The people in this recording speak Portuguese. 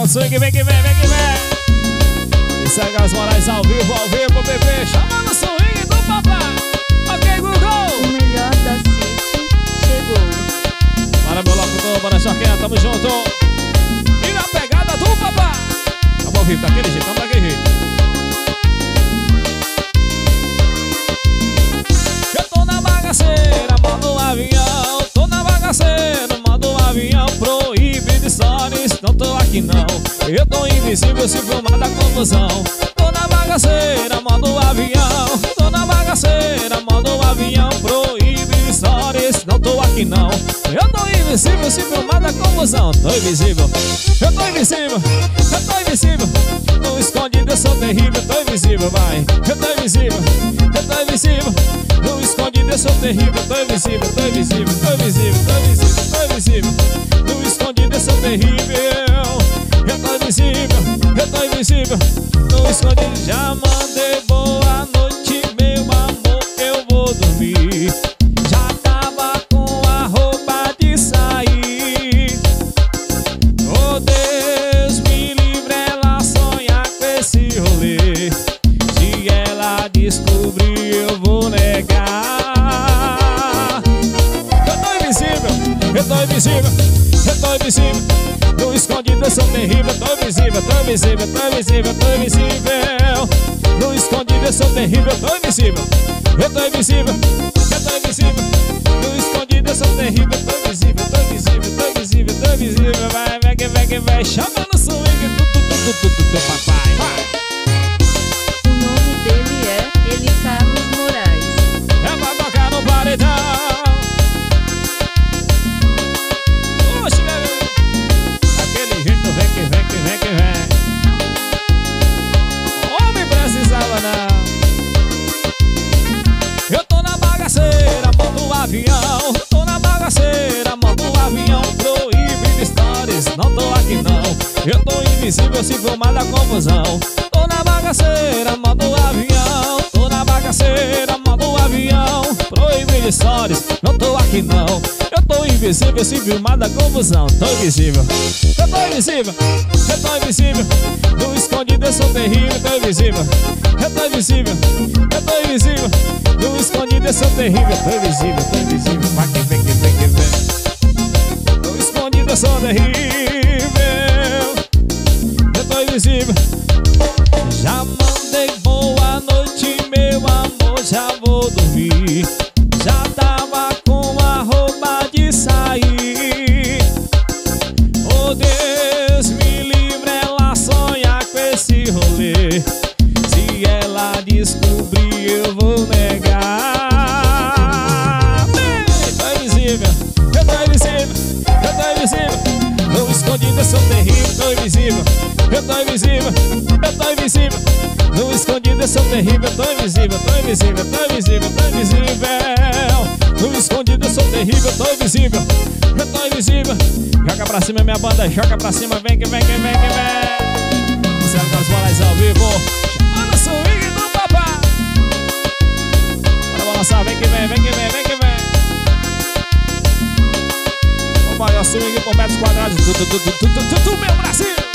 Chama o swing, vem que vem, vem que vem. E segue as morais ao vivo, ao vivo, bebê. Chama no swing do papai. Ok, Google. O melhor da City chegou. Para meu locutor, para Choquinha, tamo junto. E na pegada do papai. Vamos ao vivo, daquele jeito, vamos daquele jeito. Eu tô na bagaceira, modo avião. Tô na bagaceira, modo avião. Proíbe de stories, tô aqui não. Eu tô invisível se filmar da confusão. Tô na bagaceira, modo avião. Tô na bagaceira, modo avião. Proíbe stories, não tô aqui não. Eu tô invisível se filmar da confusão. Tô invisível, eu tô invisível, eu tô invisível. No escondido eu sou terrível, tô invisível, vai. Eu tô invisível, eu tô invisível. No escondido eu sou terrível, tô invisível, tô invisível, tô invisível, tô invisível, tô invisível. Sou terrível. Tô invisível. No escondido já mandei boa noite, meu amor, eu vou dormir. Já tava com a roupa de sair. Oh Deus, me livre ela sonhar com esse rolê. Se ela descobrir, eu vou negar. Eu tô invisível, eu tô invisível, eu tô invisível. No escondido sou terrível, tô invisível, tô invisível, tô invisível, tô invisível. No escondido sou terrível, tô invisível, eu tô invisível, eu tô invisível. No escondido sou terrível, tô invisível, tô invisível, tô invisível, tô invisível. Vai, vai, que vai, vai, chama no swing, tu, tu, tu, tu, tu, tu, tu, papai. Vai. O não tô aqui não. Eu tô invisível se filmar da confusão. Tô na bagaceira, modo avião. Tô na bagaceira, modo avião. Proíbe de não tô aqui não. Eu tô invisível se filmar da confusão. Tô invisível, eu tô invisível. Eu tô invisível. No escondido eu sou terrível, tô invisível. Eu tô invisível, eu tô invisível. No escondido eu sou terrível, tô invisível, tô invisível. Vai que vem, que vem, sou terrível Eu tô invisível. Já invisível No escondido eu sou terrível, tô invisível. Eu tô invisível, eu tô invisível. No escondido eu sou terrível, tô invisível, tô invisível, tô invisível, tô invisível. No escondido eu sou terrível, tô invisível. Eu tô invisível. Joga pra cima minha banda, joga pra cima, vem que vem, que vem, que vem. Céu das bolas ao vivo por metros quadrados do, do, do, do, do, do, do meu Brasil